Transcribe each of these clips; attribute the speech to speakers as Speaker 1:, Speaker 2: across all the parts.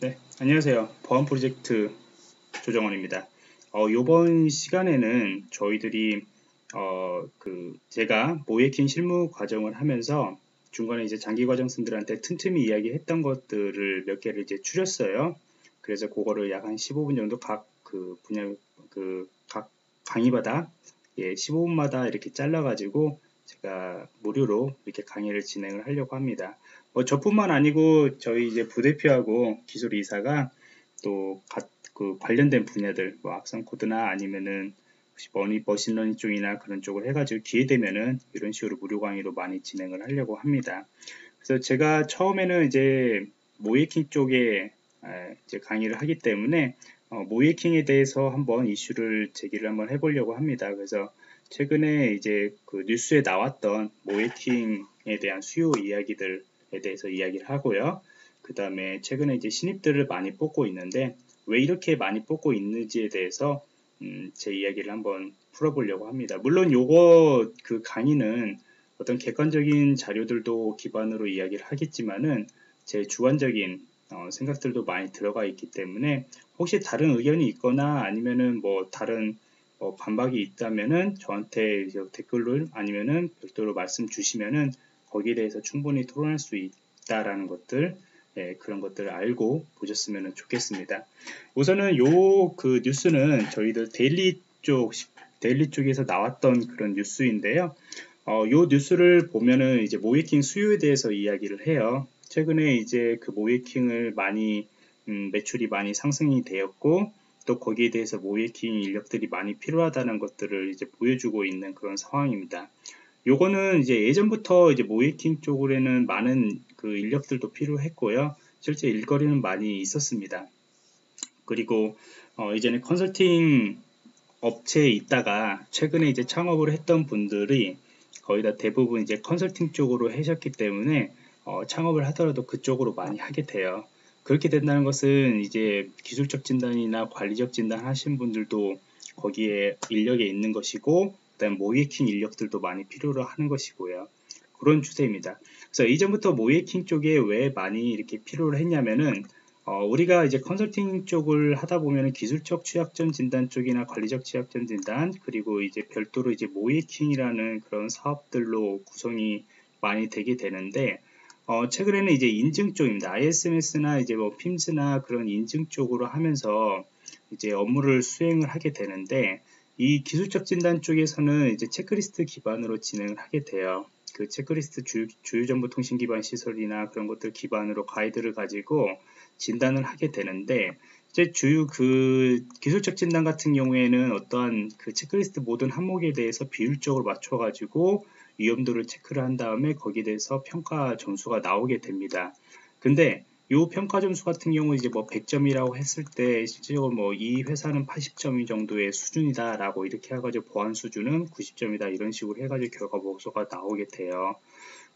Speaker 1: 네, 안녕하세요. 보안 프로젝트 조정원입니다. 어, 이번 시간에는 저희들이 어, 그 제가 모예킹 실무 과정을 하면서 중간에 이제 장기 과정생들한테 틈틈이 이야기했던 것들을 몇 개를 이제 추렸어요. 그래서 그거를 약 한 15분 정도 각 그 분야 그 각 강의마다 예, 15분마다 이렇게 잘라가지고 제가 무료로 이렇게 강의를 진행을 하려고 합니다. 뭐 저뿐만 아니고 저희 이제 부대표하고 기술 이사가 또 그 관련된 분야들 뭐 악성 코드나 아니면은 머니 machine learning 쪽이나 그런 쪽을 해가지고 기회 되면은 이런 식으로 무료 강의로 많이 진행을 하려고 합니다. 그래서 제가 처음에는 이제 모의해킹 쪽에 이제 강의를 하기 때문에 어, 모의해킹에 대해서 한번 이슈를 제기를 한번 해보려고 합니다. 그래서 최근에 이제 그 뉴스에 나왔던 모의해킹에 대한 수요 이야기들 에 대해서 이야기를 하고요. 그 다음에 최근에 이제 신입들을 많이 뽑고 있는데 왜 이렇게 많이 뽑고 있는지에 대해서 음, 제 이야기를 한번 풀어보려고 합니다. 물론 요거 그 강의는 어떤 객관적인 자료들도 기반으로 이야기를 하겠지만은 제 주관적인 어, 생각들도 많이 들어가 있기 때문에 혹시 다른 의견이 있거나 아니면은 뭐 다른 어, 반박이 있다면은 저한테 댓글을 아니면은 별도로 말씀 주시면은 거기에 대해서 충분히 토론할 수 있다라는 것들 예, 그런 것들을 알고 보셨으면 좋겠습니다. 우선은 요 그 뉴스는 저희들 daily 쪽 daily 쪽에서 나왔던 그런 뉴스인데요. 어, 요 뉴스를 보면은 이제 모의해킹 수요에 대해서 이야기를 해요. 최근에 이제 그 모의해킹을 많이 음, 매출이 많이 상승이 되었고 또 거기에 대해서 모이킹 인력들이 많이 필요하다는 것들을 이제 보여주고 있는 그런 상황입니다. 요거는 이제 예전부터 이제 모이킹 쪽으로는 많은 그 인력들도 필요했고요. 실제 일거리는 많이 있었습니다. 그리고 어 이제는 컨설팅 업체에 있다가 최근에 이제 창업을 했던 분들이 거의 다 대부분 이제 컨설팅 쪽으로 하셨기 때문에 어 창업을 하더라도 그쪽으로 많이 하게 돼요. 그렇게 된다는 것은 이제 기술적 진단이나 관리적 진단 하신 분들도 거기에 인력에 있는 것이고 그다음 모이킹 인력들도 많이 필요로 하는 것이고요. 그런 추세입니다. 그래서 이전부터 모이킹 쪽에 왜 많이 이렇게 필요로 했냐면은 어, 우리가 이제 컨설팅 쪽을 하다 보면은 기술적 취약점 진단 쪽이나 관리적 취약점 진단 그리고 이제 별도로 이제 모이킹이라는 그런 사업들로 구성이 많이 되게 되는데 어, 최근에는 이제 인증 쪽입니다. ISMS나 이제 뭐 PIMS나 그런 인증 쪽으로 하면서 이제 업무를 수행을 하게 되는데 이 기술적 진단 쪽에서는 이제 체크리스트 기반으로 진행을 하게 돼요. 그 체크리스트 주, 주요 정보 통신 기반 시설이나 그런 것들 기반으로 가이드를 가지고 진단을 하게 되는데 이제 주요 그 기술적 진단 같은 경우에는 어떠한 그 체크리스트 모든 항목에 대해서 비율적으로 맞춰 가지고 위험도를 체크를 한 다음에 거기에 대해서 평가 점수가 나오게 됩니다. 근데 이 평가 점수 같은 경우 이제 뭐 100점이라고 했을 때 실제적으로 뭐 이 회사는 80점 정도의 수준이다 라고 이렇게 해가지고 보안 수준은 90점이다 이런 식으로 해가지고 결과 보고서가 나오게 돼요.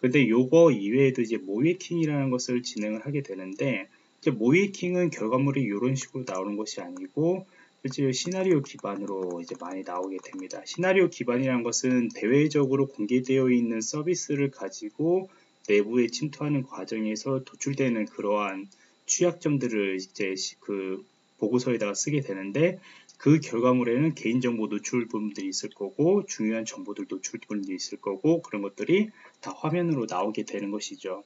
Speaker 1: 근데 요거 이외에도 이제 모이킹이라는 것을 진행을 하게 되는데 이제 모이킹은 결과물이 이런 식으로 나오는 것이 아니고 실제 시나리오 기반으로 이제 많이 나오게 됩니다. 시나리오 기반이라는 것은 대외적으로 공개되어 있는 서비스를 가지고 내부에 침투하는 과정에서 도출되는 그러한 취약점들을 이제 그 보고서에다가 쓰게 되는데 그 결과물에는 개인정보 노출 부분들이 있을 거고 중요한 정보들 노출 부분들이 있을 거고 그런 것들이 다 화면으로 나오게 되는 것이죠.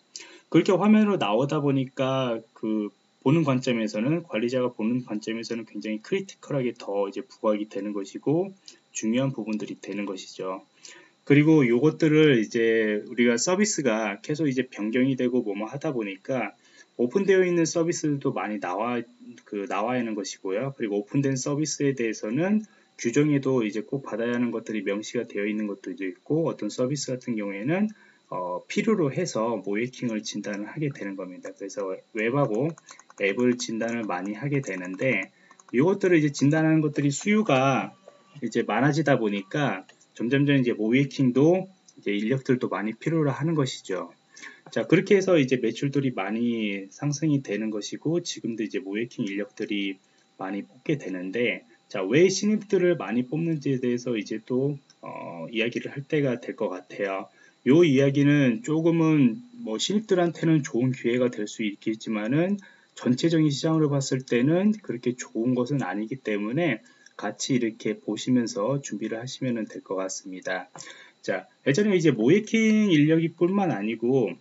Speaker 1: 그렇게 화면으로 나오다 보니까 그 보는 관점에서는 관리자가 보는 관점에서는 굉장히 크리티컬하게 더 이제 부각이 되는 것이고 중요한 부분들이 되는 것이죠. 그리고 요것들을 이제 우리가 서비스가 계속 이제 변경이 되고 뭐뭐 하다 보니까 오픈되어 있는 서비스도 많이 나와 그 나와 있는 것이고요. 그리고 오픈된 서비스에 대해서는 규정에도 이제 꼭 받아야 하는 것들이 명시가 되어 있는 것도 있고 어떤 서비스 같은 경우에는 어, 필요로 해서 모이킹을 진단을 하게 되는 겁니다. 그래서 웹하고 앱을 진단을 많이 하게 되는데 이것들을 이제 진단하는 것들이 수요가 이제 많아지다 보니까 점점점 이제 모이킹도 이제 인력들도 많이 필요로 하는 것이죠. 자 그렇게 해서 이제 매출들이 많이 상승이 되는 것이고 지금도 이제 모이킹 인력들이 많이 뽑게 되는데 자왜 신입들을 많이 뽑는지에 대해서 이제 또 어, 이야기를 할 때가 될 것 같아요. 요 이야기는 조금은 뭐 신입들한테는 좋은 기회가 될 수 있겠지만은 전체적인 시장으로 봤을 때는 그렇게 좋은 것은 아니기 때문에 같이 이렇게 보시면서 준비를 하시면 될 것 같습니다. 자, 예전에 이제 모의해킹 인력이 뿐만 아니고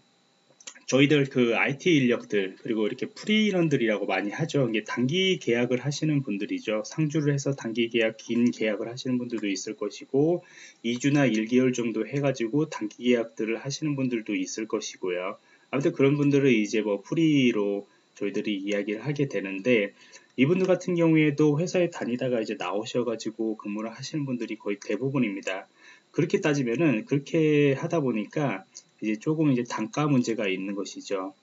Speaker 1: 저희들 그 IT 인력들 그리고 이렇게 프리랜서들이라고 많이 하죠. 이게 단기 계약을 하시는 분들이죠. 상주를 해서 단기 계약, 긴 계약을 하시는 분들도 있을 것이고 2주나 1개월 정도 해가지고 단기 계약들을 하시는 분들도 있을 것이고요. 아무튼 그런 분들은 이제 뭐 프리로 저희들이 이야기를 하게 되는데 이분들 같은 경우에도 회사에 다니다가 이제 나오셔가지고 근무를 하시는 분들이 거의 대부분입니다. 그렇게 따지면은 그렇게 하다 보니까 이제 조금 이제 단가 문제가 있는 것이죠.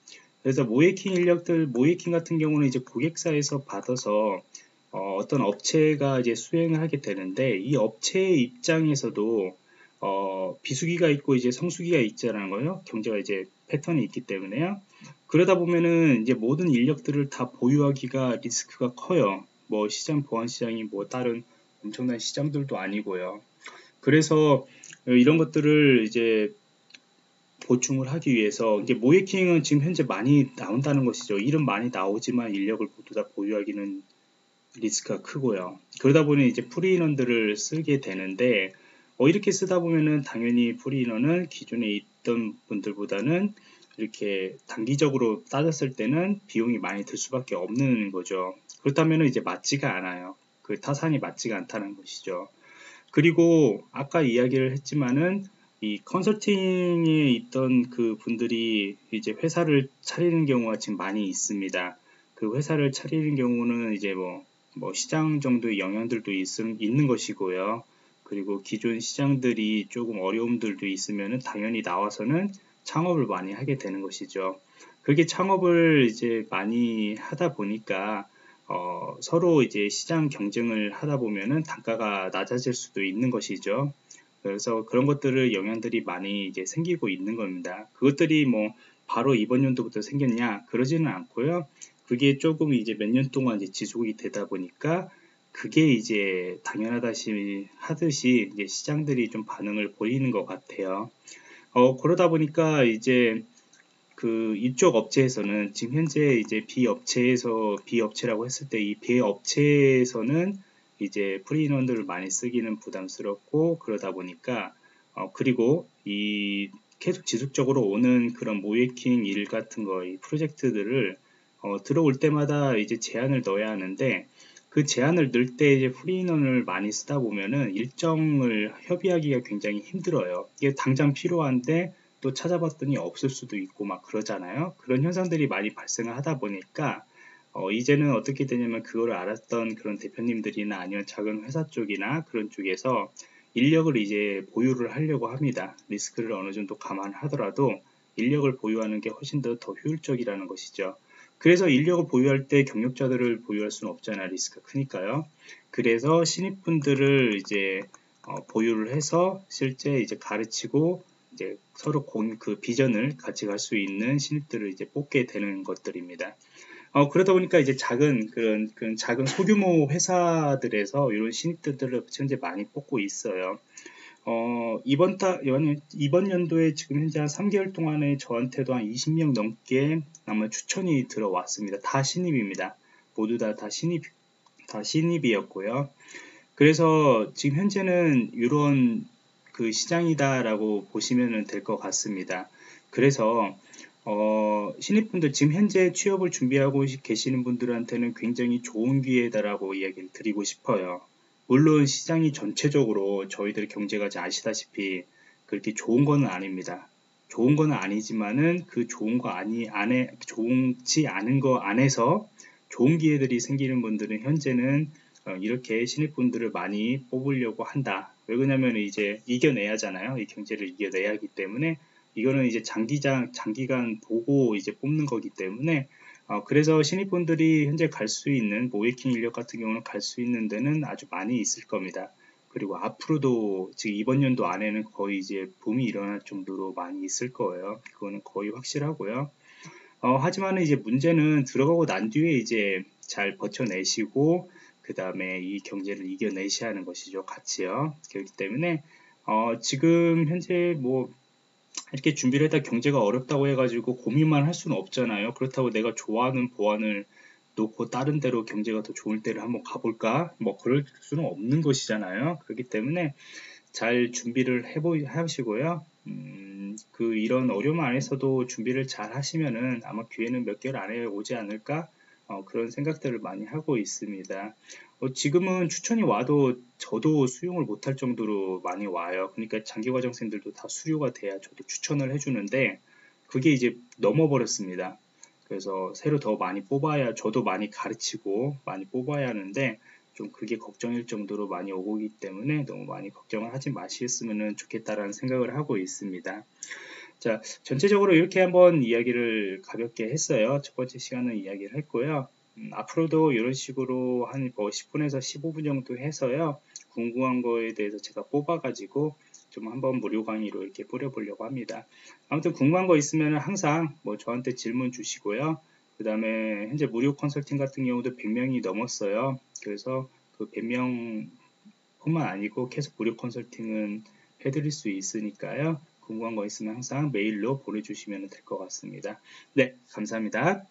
Speaker 1: 그래서 모이킹 인력들, 모이킹 같은 경우는 이제 고객사에서 받아서 어, 떤 업체가 이제 수행을 하게 되는데 이 업체의 입장에서도 어, 비수기가 있고 이제 성수기가 있잖아요. 거예요. 경제가 이제 패턴이 있기 때문에요. 그러다 보면은 이제 모든 인력들을 다 보유하기가 리스크가 커요. 뭐 시장 보안 시장이 뭐 다른 엄청난 시장들도 아니고요. 그래서 이런 것들을 이제 보충을 하기 위해서 이게 모의해킹은 지금 현재 많이 나온다는 것이죠. 일은 많이 나오지만 인력을 모두 다 보유하기는 리스크가 크고요. 그러다 보니 이제 프리인원들을 쓰게 되는데 어, 이렇게 쓰다 보면은 당연히 프리인원은 기존에 있던 분들보다는 이렇게 단기적으로 따졌을 때는 비용이 많이 들 수밖에 없는 거죠. 그렇다면 이제 맞지가 않아요. 그 타산이 맞지가 않다는 것이죠. 그리고 아까 이야기를 했지만은 이 컨설팅에 있던 그 분들이 이제 회사를 차리는 경우가 지금 많이 있습니다. 그 회사를 차리는 경우는 이제 뭐, 뭐 시장 정도의 영향들도 있, 있는 것이고요. 그리고 기존 시장들이 조금 어려움들도 있으면 당연히 나와서는 창업을 많이 하게 되는 것이죠. 그게 창업을 이제 많이 하다 보니까 어, 서로 이제 시장 경쟁을 하다 보면은 단가가 낮아질 수도 있는 것이죠. 그래서 그런 것들을 영향들이 많이 이제 생기고 있는 겁니다. 그것들이 뭐 바로 이번 연도부터 생겼냐 그러지는 않고요. 그게 조금 이제 몇 년 동안 이제 지속이 되다 보니까 그게 이제 당연하다시 하듯이 이제 시장들이 좀 반응을 보이는 것 같아요. 어, 그러다 보니까 이제 그 이쪽 업체에서는 지금 현재 이제 B 업체에서 B 업체라고 했을 때이 B 업체에서는 이제 프리인원들을 많이 쓰기는 부담스럽고 그러다 보니까 어, 그리고 이 계속 지속적으로 오는 그런 모이킹 일 같은 거, 이 프로젝트들을 어, 들어올 때마다 이제 제한을 넣어야 하는데 그 제한을 넣을 때 이제 프리인원을 많이 쓰다 보면은 일정을 협의하기가 굉장히 힘들어요. 이게 당장 필요한데 또 찾아봤더니 없을 수도 있고 막 그러잖아요. 그런 현상들이 많이 발생을 하다 보니까 어, 이제는 어떻게 되냐면 그거를 알았던 그런 대표님들이나 아니면 작은 회사 쪽이나 그런 쪽에서 인력을 이제 보유를 하려고 합니다. 리스크를 어느 정도 감안하더라도 인력을 보유하는 게 훨씬 더, 더 효율적이라는 것이죠. 그래서 인력을 보유할 때 경력자들을 보유할 수는 없잖아요. 리스크가 크니까요. 그래서 신입분들을 이제 어, 보유를 해서 실제 이제 가르치고 이제 서로 공, 그 비전을 같이 갈 수 있는 신입들을 이제 뽑게 되는 것들입니다. 어, 그러다 보니까 이제 작은 그런, 그런 작은 소규모 회사들에서 이런 신입들을 현재 많이 뽑고 있어요. 어, 이번 달, 이번 연도에 지금 현재 한 3개월 동안에 저한테도 한 20명 넘게 아마 추천이 들어왔습니다. 다 신입입니다. 모두 다, 다 신입, 다 신입이었고요. 그래서 지금 현재는 이런 그 시장이다라고 보시면 될 것 같습니다. 그래서 어, 신입분들 지금 현재 취업을 준비하고 계시는 분들한테는 굉장히 좋은 기회다라고 이야기를 드리고 싶어요. 물론 시장이 전체적으로 저희들 경제가 아시다시피 그렇게 좋은 거는 아닙니다. 좋은 거는 아니지만은 그 좋은 거 아니 안에 좋지 않은 거 안에서 좋은 기회들이 생기는 분들은 현재는 어, 이렇게 신입분들을 많이 뽑으려고 한다. 왜 그러냐면 이제 이겨내야 하잖아요. 이 경제를 이겨내야 하기 때문에 이거는 이제 장기장 장기간 보고 이제 뽑는 거기 때문에 어, 그래서 신입분들이 현재 갈 수 있는 모이킹 인력 같은 경우는 갈 수 있는 데는 아주 많이 있을 겁니다. 그리고 앞으로도 지금 이번 연도 안에는 거의 이제 붐이 일어날 정도로 많이 있을 거예요. 그거는 거의 확실하고요. 어, 하지만 이제 문제는 들어가고 난 뒤에 이제 잘 버텨내시고 그 다음에 이 경제를 이겨내셔야 하는 것이죠. 같이요. 그렇기 때문에 어, 지금 현재 뭐 이렇게 준비를 했다 경제가 어렵다고 해가지고 고민만 할 수는 없잖아요. 그렇다고 내가 좋아하는 보안을 놓고 다른 데로 경제가 더 좋을 때를 한번 가볼까? 뭐 그럴 수는 없는 것이잖아요. 그렇기 때문에 잘 준비를 해보 하시고요. 음, 그 이런 어려움 안에서도 준비를 잘 하시면은 아마 기회는 몇 개월 안에 오지 않을까? 어, 그런 생각들을 많이 하고 있습니다. 어, 지금은 추천이 와도 저도 수용을 못할 정도로 많이 와요. 그러니까 장기과정생들도 다 수료가 돼야 저도 추천을 해주는데 그게 이제 넘어버렸습니다. 그래서 새로 더 많이 뽑아야 저도 많이 가르치고 많이 뽑아야 하는데 좀 그게 걱정일 정도로 많이 오고 있기 때문에 너무 많이 걱정을 하지 마시겠으면 좋겠다라는 생각을 하고 있습니다. 자, 전체적으로 이렇게 한번 이야기를 가볍게 했어요. 첫 번째 시간은 이야기를 했고요. 음, 앞으로도 이런 식으로 한 10분에서 15분 정도 해서요. 궁금한 거에 대해서 제가 뽑아가지고 좀 한번 무료 강의로 이렇게 뿌려보려고 합니다. 아무튼 궁금한 거 있으면 항상 뭐 저한테 질문 주시고요. 그 다음에 현재 무료 컨설팅 같은 경우도 100명이 넘었어요. 그래서 그 100명 뿐만 아니고 계속 무료 컨설팅은 해드릴 수 있으니까요. 궁금한 거 있으면 항상 메일로 보내주시면 될 것 같습니다. 네, 감사합니다.